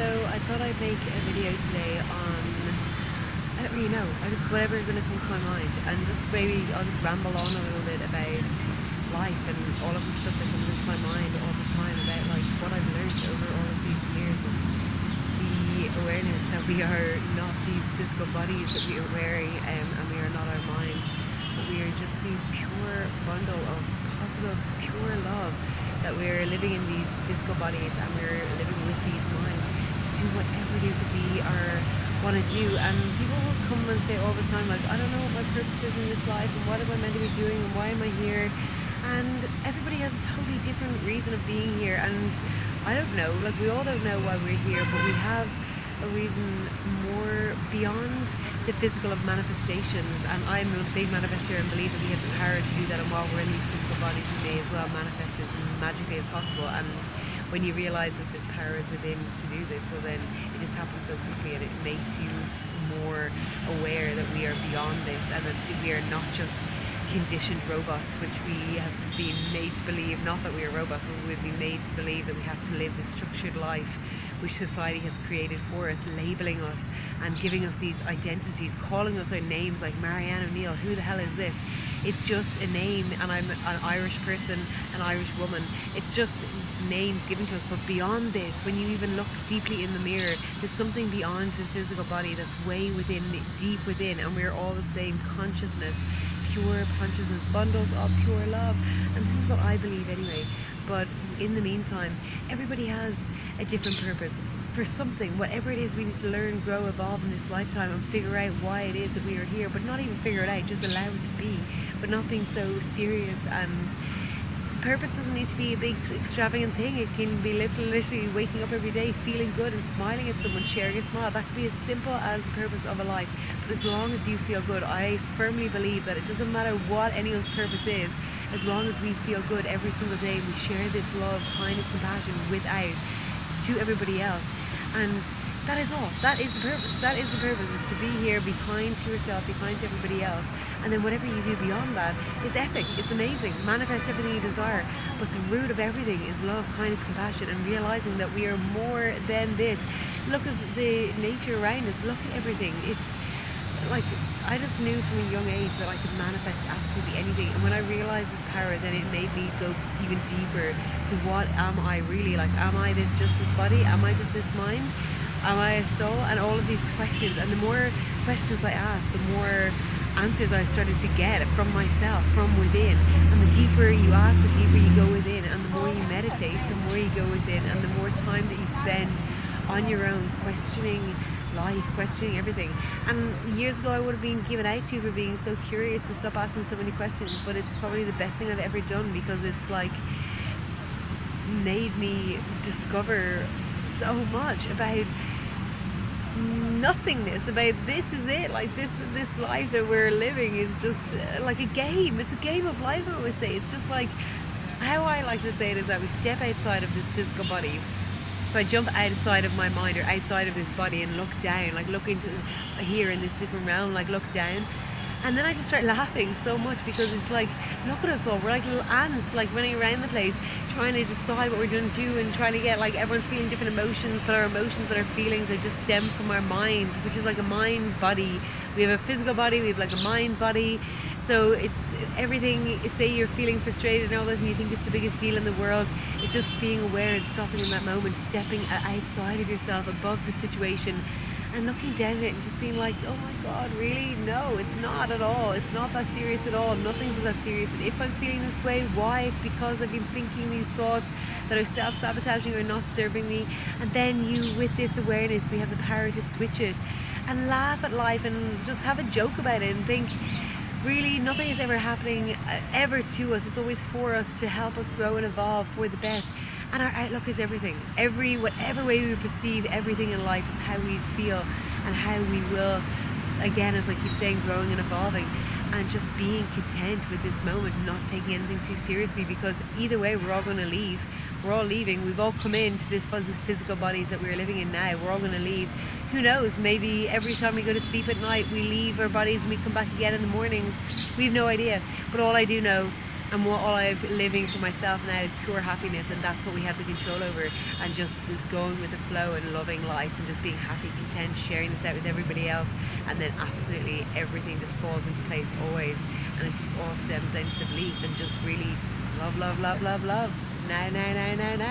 So I thought I'd make a video today on I don't really know. I just whatever is gonna come to my mind and just maybe I'll just ramble on a little bit about life and all of the stuff that comes into my mind all the time about like what I've learned over all of these years of the awareness that we are not these physical bodies that we are wearing um, and we are not our minds but we are just these pure bundle of positive pure love that we're living in these physical bodies and we're living with these minds to do whatever it is that we are want to do and people will come and say all the time like I don't know what my purpose is in this life and what am I meant to be doing and why am I here? And everybody has a totally different reason of being here and I don't know like we all don't know why we're here but we have a reason more beyond the physical of manifestations and I'm a big manifester and believe that we have the power to do that and while we're in these physical bodies we may as well manifest as magically as possible and when you realize that this power is within to do this well then it just happens so quickly and it makes you more aware that we are beyond this and that we are not just conditioned robots, which we have been made to believe, not that we are robots, but we've been made to believe that we have to live this structured life which society has created for us, labeling us and giving us these identities, calling us our names like Marianne O'Neill, who the hell is this? It's just a name and I'm an Irish person, an Irish woman. It's just names given to us, but beyond this, when you even look deeply in the mirror, there's something beyond the physical body that's way within, deep within, and we're all the same consciousness pure consciousness, bundles of pure love. And this is what I believe anyway. But in the meantime, everybody has a different purpose for something, whatever it is we need to learn, grow, evolve in this lifetime and figure out why it is that we are here, but not even figure it out, just allow it to be, but not being so serious and purpose doesn't need to be a big extravagant thing. It can be literally waking up every day, feeling good and smiling at someone, sharing a smile. That can be as simple as the purpose of a life. But as long as you feel good, I firmly believe that it doesn't matter what anyone's purpose is, as long as we feel good every single day, we share this love, kindness, compassion without to everybody else. And that is all. That is the purpose. That is the purpose, is to be here, be kind to yourself, be kind to everybody else. And then whatever you do beyond that is epic. It's amazing. Manifest everything you desire. But the root of everything is love, kindness, compassion, and realizing that we are more than this. Look at the nature around us. Look at everything. It's like I just knew from a young age that I could manifest absolutely anything. And when I realized this power, then it made me go even deeper to what am I really like? Am I this just this body? Am I just this mind? Am I a soul? And all of these questions. And the more questions I asked, the more answers I started to get from myself, from within. And the deeper you ask, the deeper you go within. And the more you meditate, the more you go within. And the more time that you spend on your own questioning life, questioning everything. And years ago, I would have been given out to for being so curious and stop asking so many questions. But it's probably the best thing I've ever done because it's like made me discover so much about nothingness about this is it like this this life that we're living is just uh, like a game. It's a game of life I always say. It's just like how I like to say it is that we step outside of this physical body. So I jump outside of my mind or outside of this body and look down like look into here in this different realm like look down and then I just start laughing so much because it's like look at us all we're like little ants like running around the place trying to decide what we're going to do and trying to get like everyone's feeling different emotions but our emotions and our feelings are just stem from our mind which is like a mind body. We have a physical body we have like a mind body. So it's everything say you're feeling frustrated and all this and you think it's the biggest deal in the world it's just being aware and stopping in that moment stepping outside of yourself above the situation and looking down at it and just being like, oh my god, really? No, it's not at all. It's not that serious at all. Nothing's that serious. And if I'm feeling this way, why? It's because I've been thinking these thoughts that are self-sabotaging or not serving me. And then you, with this awareness, we have the power to switch it and laugh at life and just have a joke about it and think, really nothing is ever happening uh, ever to us. It's always for us to help us grow and evolve for the best. And our outlook is everything. Every whatever way we perceive everything in life is how we feel and how we will, again, as I keep saying, growing and evolving and just being content with this moment and not taking anything too seriously because either way we're all going to leave. We're all leaving. We've all come into this physical bodies that we're living in now. We're all going to leave. Who knows? Maybe every time we go to sleep at night, we leave our bodies and we come back again in the mornings. We have no idea. But all I do know And what all I'm living for myself now is pure happiness, and that's what we have the control over. And just going with the flow and loving life, and just being happy, content, sharing this out with everybody else, and then absolutely everything just falls into place always. And it just all stems down the belief, and just really love, love, love, love, love. Now, now, now, now, now.